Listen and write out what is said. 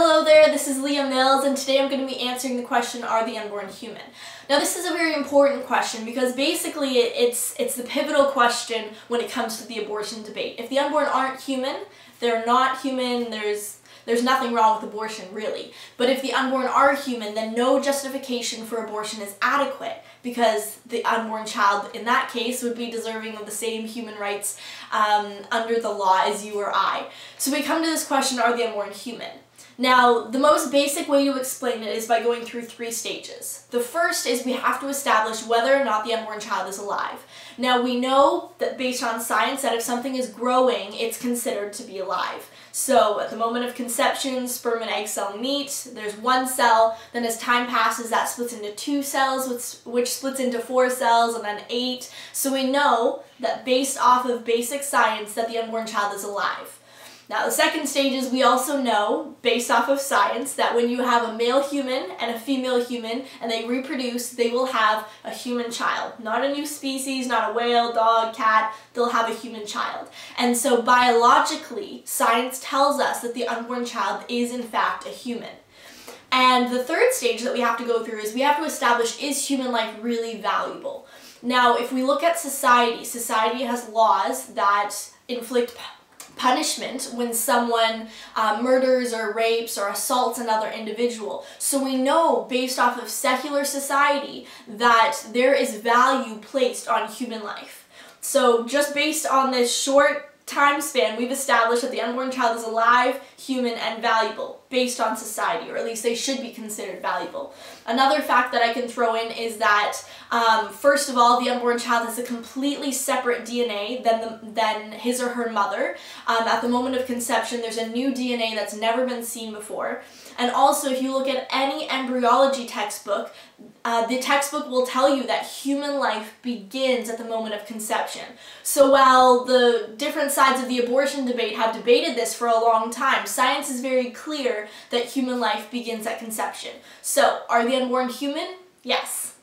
Hello there, this is Lia Mills, and today I'm going to be answering the question, are the unborn human? Now this is a very important question because basically it's, it's the pivotal question when it comes to the abortion debate. If the unborn aren't human, they're not human, there's there's nothing wrong with abortion, really. But if the unborn are human, then no justification for abortion is adequate because the unborn child, in that case, would be deserving of the same human rights um, under the law as you or I. So we come to this question, are the unborn human? Now, the most basic way to explain it is by going through three stages. The first is we have to establish whether or not the unborn child is alive. Now, we know that based on science that if something is growing, it's considered to be alive. So, at the moment of conception, sperm and egg cell meet, there's one cell, then as time passes, that splits into two cells, which, splits into four cells, and then eight. So we know that based off of basic science that the unborn child is alive. Now the second stage is we also know, based off of science, that when you have a male human and a female human and they reproduce, they will have a human child. Not a new species, not a whale, dog, cat, they'll have a human child. And so biologically, science tells us that the unborn child is in fact a human. And the third stage that we have to go through is we have to establish is human life really valuable? Now, if we look at society, society has laws that inflict punishment when someone uh, murders or rapes or assaults another individual. So we know based off of secular society that there is value placed on human life. So just based on this short time span, we've established that the unborn child is alive, human, and valuable based on society, or at least they should be considered valuable. Another fact that I can throw in is that, um, first of all, the unborn child has a completely separate DNA than, the, than his or her mother. Um, at the moment of conception, there's a new DNA that's never been seen before. And also, if you look at any embryology textbook, uh, the textbook will tell you that human life begins at the moment of conception. So while the different sides of the abortion debate have debated this for a long time, science is very clear that human life begins at conception. So, are the unborn human? Yes.